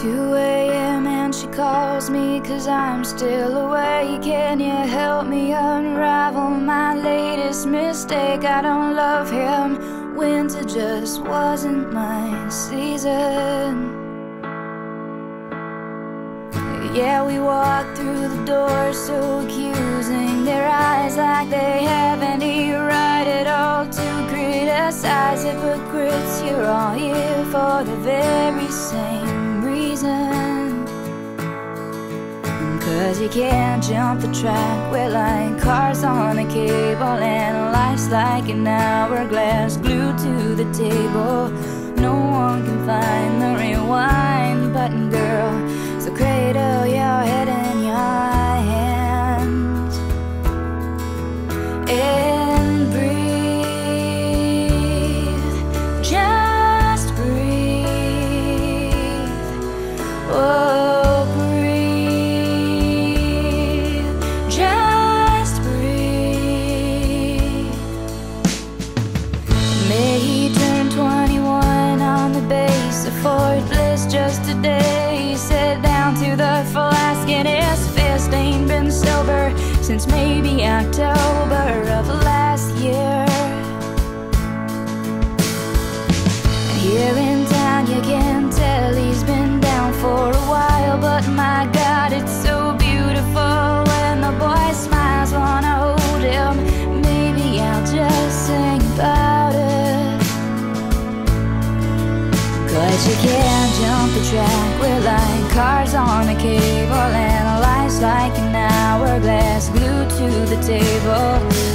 2 a.m. and she calls me cause I'm still awake. Can you help me unravel my latest mistake? I don't love him. Winter just wasn't my season. Yeah, we walk through the door so accusing. Their eyes like they have any right at all to criticize hypocrites. You're all here for the very same Cause you can't jump the track. We're like cars on a cable, and life's like an hourglass glued to the table. No one can find the rewind button, just today. He sat down to the flask and his fist ain't been sober since maybe October of last year. Here in town, you can tell he's been down for a while, but my God, it's so beautiful when the boy smiles. Wanna hold him? Maybe I'll just sing about it. Cause you can't track, we're like cars on a cable, and life's like an hourglass glued to the table.